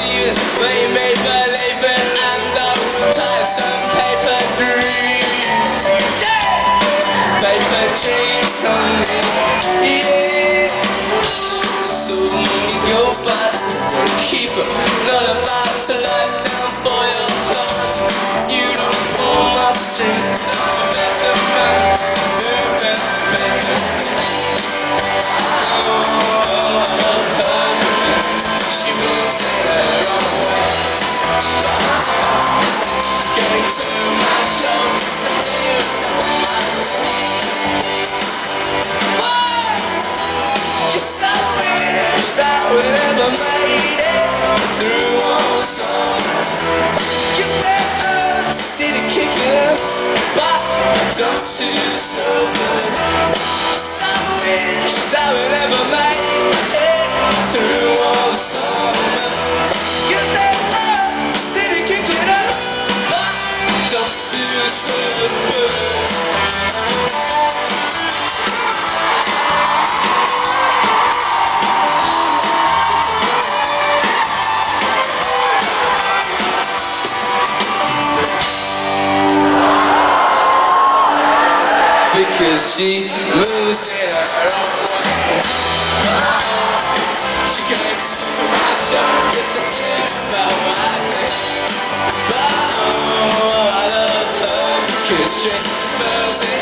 when you made believe it and those tiresome paper dreams. Yeah! Paper dreams, honey. Yeah. So you go back to the keeper, don't too so good. I wish that we ever made it through all the summer. You better steady kicking us, but don't too so because she moves in her own way. She came to my show just to hear about my name. But oh, I love her because she moves in